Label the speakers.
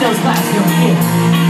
Speaker 1: those glass your ear.